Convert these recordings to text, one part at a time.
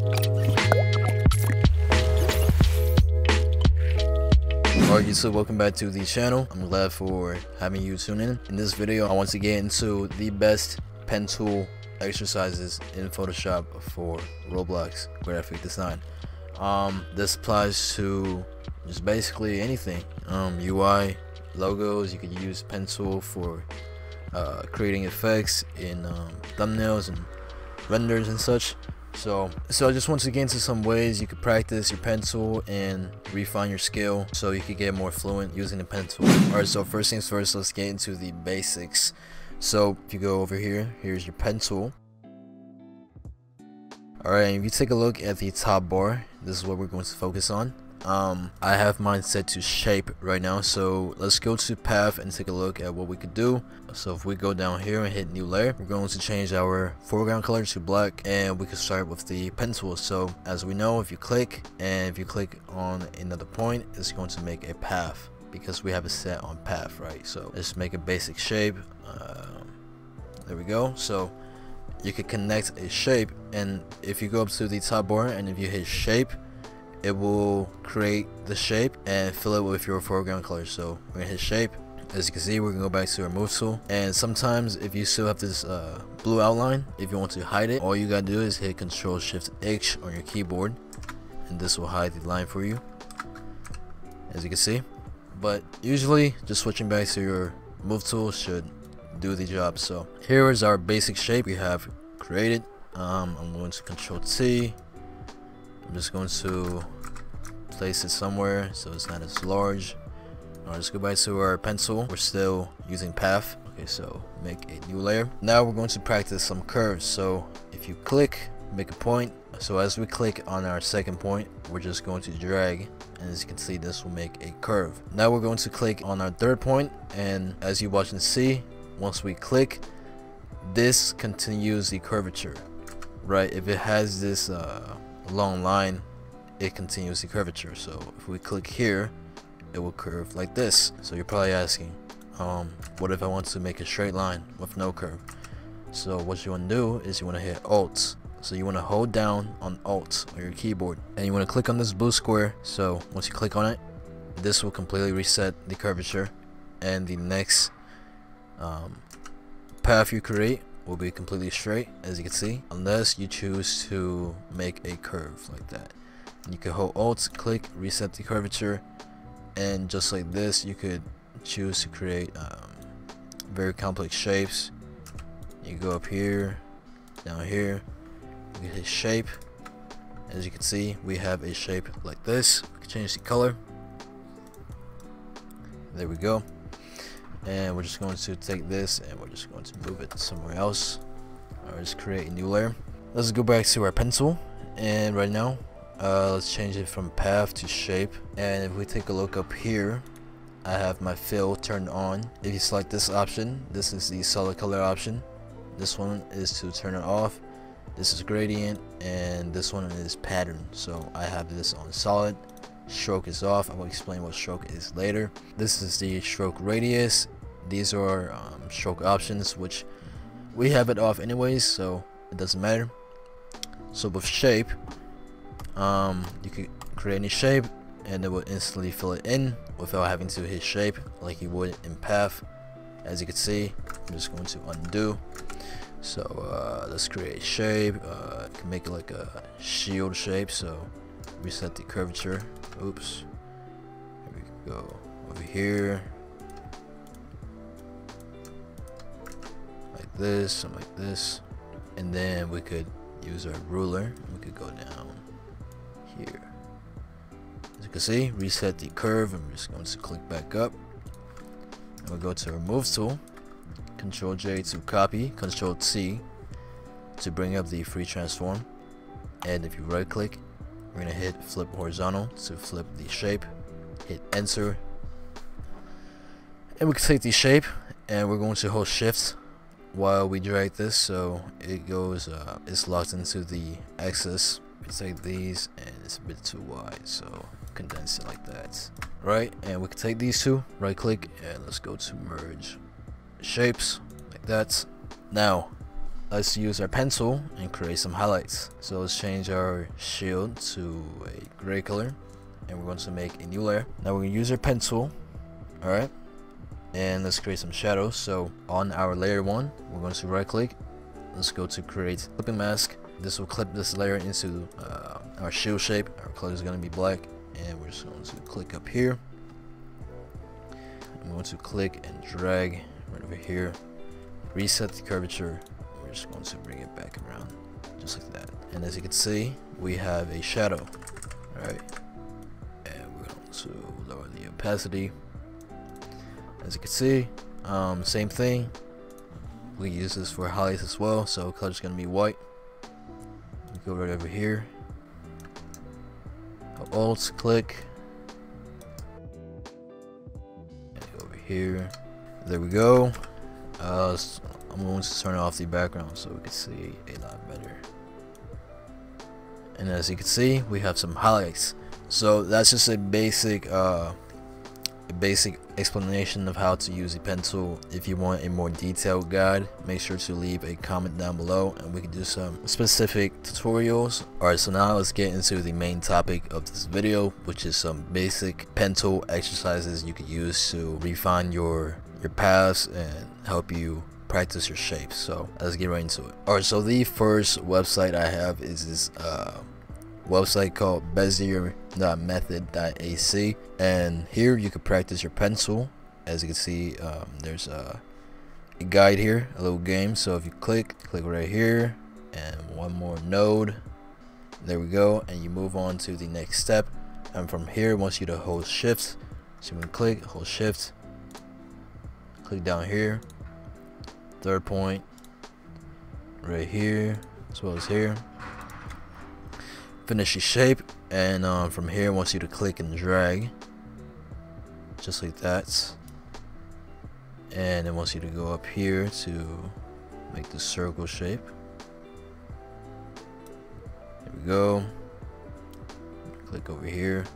Alright YouTube, welcome back to the channel. I'm glad for having you tune in. In this video, I want to get into the best pen tool exercises in Photoshop for Roblox graphic design. Um, this applies to just basically anything. Um, UI, logos, you could use pen tool for uh, creating effects in um, thumbnails and renders and such. So, so I just want to get into some ways you could practice your pen tool and refine your skill so you could get more fluent using the pen tool. Alright, so first things first, let's get into the basics. So if you go over here, here's your pen tool. Alright, if you take a look at the top bar, this is what we're going to focus on um i have mine set to shape right now so let's go to path and take a look at what we could do. So if we go down here and hit new layer we're going to change our foreground color to black and we can start with the pen tool. So as we know if you click and if you click on another point it's going to make a path because we have it set on path right? So let's make a basic shape. Uh, there we go. So you can connect a shape and if you go up to the top bar and if you hit shape it will create the shape and fill it with your foreground color. So we're gonna hit shape. As you can see we're gonna go back to our move tool. And sometimes if you still have this uh, blue outline if you want to hide it all you gotta do is hit control shift H on your keyboard and this will hide the line for you. As you can see. But usually just switching back to your move tool should do the job. So here is our basic shape we have created. Um, I'm going to control T I'm just going to place it somewhere so it's not as large. Alright, let's go back to our pen tool. We're still using path. Okay, so make a new layer. Now we're going to practice some curves. So if you click, make a point. So as we click on our second point, we're just going to drag and as you can see this will make a curve. Now we're going to click on our third point and as you watch and see, once we click, this continues the curvature. Right, if it has this uh, long line it continues the curvature. So if we click here it will curve like this. So you're probably asking um, what if I want to make a straight line with no curve? So what you want to do is you want to hit alt. So you want to hold down on alt on your keyboard and you want to click on this blue square. So once you click on it this will completely reset the curvature and the next um, path you create will be completely straight as you can see unless you choose to make a curve like that. You can hold alt click reset the curvature and just like this you could choose to create um, very complex shapes. You go up here down here you hit shape. As you can see we have a shape like this. We can change the color. There we go and we're just going to take this and we're just going to move it somewhere else. Or just create a new layer. Let's go back to our pen tool. And right now uh, let's change it from path to shape. And if we take a look up here I have my fill turned on. If you select this option this is the solid color option. This one is to turn it off. This is gradient and this one is pattern. So I have this on solid stroke is off. I will explain what stroke is later. This is the stroke radius. These are um, stroke options which we have it off anyways so it doesn't matter. So with shape um, you can create any shape and it will instantly fill it in without having to hit shape like you would in path. As you can see I'm just going to undo. So uh, let's create shape. Uh, can make it like a shield shape so reset the curvature oops. Here we go. Over here. Like this something like this. And then we could use our ruler. We could go down here. As you can see reset the curve. I'm just going to click back up. And we'll go to remove tool. Control J to copy. Control T to bring up the free transform. And if you right click we're gonna hit flip horizontal to flip the shape. Hit enter. And we can take the shape and we're going to hold shift while we drag this. So it goes uh, it's locked into the axis. We take these and it's a bit too wide so condense it like that. Right and we can take these two right click and let's go to merge shapes like that. Now let's use our pen tool and create some highlights. So let's change our shield to a gray color and we're going to make a new layer. Now we're going to use our pen tool, alright, and let's create some shadows. So on our layer 1, we're going to right click, let's go to create clipping mask. This will clip this layer into uh, our shield shape. Our color is going to be black and we're just going to click up here. I'm going to click and drag right over here, reset the curvature we're just going to bring it back around just like that. And as you can see we have a shadow right? And we're going to lower the opacity. As you can see um, same thing. We use this for highlights as well so color is gonna be white. Go right over here. Alt click. Over here. There we go uh, I'm going to turn off the background so we can see a lot better. And as you can see, we have some highlights. So that's just a basic, uh, a basic explanation of how to use a pen tool. If you want a more detailed guide, make sure to leave a comment down below and we can do some specific tutorials. Alright, so now let's get into the main topic of this video, which is some basic pen tool exercises you could use to refine your your paths and help you practice your shapes. So let's get right into it. Alright so the first website I have is this uh, website called bezier.method.ac and here you can practice your pen tool. As you can see um, there's a, a guide here a little game. So if you click click right here and one more node. There we go. And you move on to the next step. And from here wants you to hold shift. So you can click hold shift click down here. Third point right here as well as here. Finish your shape and um, from here wants you to click and drag just like that. And it wants you to go up here to make the circle shape. There we go. Click over here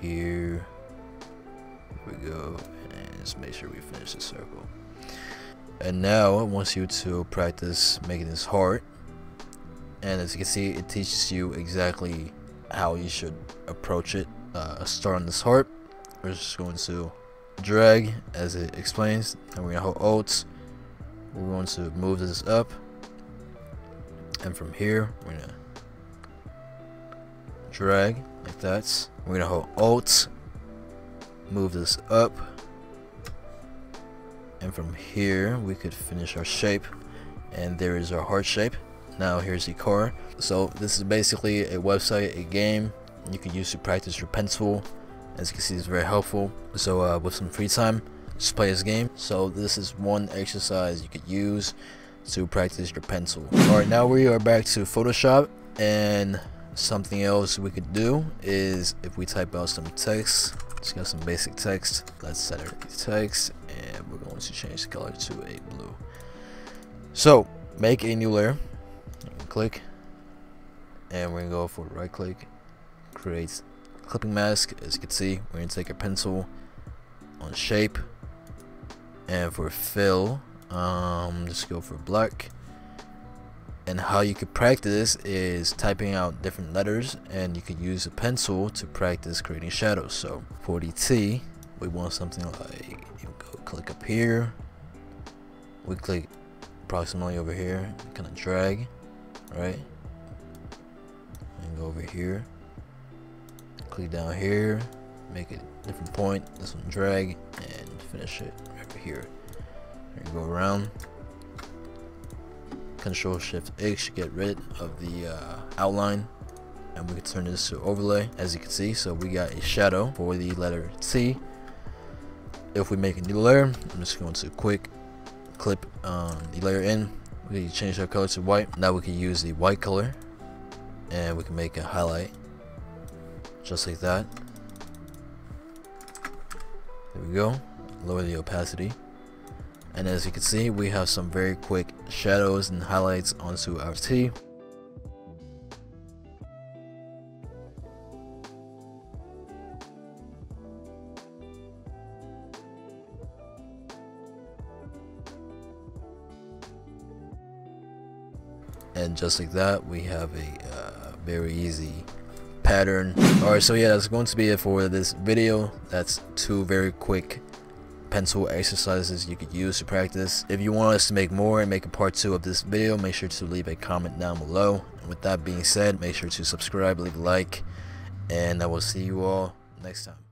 here. We go. And just make sure we finish the circle. And now it wants you to practice making this heart. And as you can see, it teaches you exactly how you should approach it. Uh, start on this heart. We're just going to drag as it explains. And we're to hold Alt. We're going to move this up. And from here, we're to drag like that. We're gonna hold Alt, move this up, and from here we could finish our shape. And there is our heart shape. Now here's the car. So this is basically a website, a game you can use to practice your pen tool. As you can see, it's very helpful. So uh, with some free time, just play this game. So this is one exercise you could use to practice your pen tool. Alright, now we are back to Photoshop and Something else we could do is if we type out some text, just got some basic text. Let's set our text and we're going to change the color to a blue. So make a new layer. Click and we're gonna go for right click, create clipping mask. As you can see, we're gonna take a pen tool on shape and for fill, um, just go for black and how you could practice is typing out different letters and you could use a pen tool to practice creating shadows. So for the T we want something like you go click up here. We click approximately over here kind of drag right? And go over here. Click down here make a different point. This one drag and finish it over here. And go around Control Shift H to get rid of the uh, outline. And we can turn this to overlay as you can see. So we got a shadow for the letter T. If we make a new layer I'm just going to quick clip um, the layer in. We can change our color to white. Now we can use the white color. And we can make a highlight just like that. There we go. Lower the opacity and as you can see we have some very quick shadows and highlights onto our T. and just like that we have a uh, very easy pattern alright so yeah that's going to be it for this video that's two very quick pen tool exercises you could use to practice. If you want us to make more and make a part two of this video make sure to leave a comment down below. And with that being said make sure to subscribe leave a like and I will see you all next time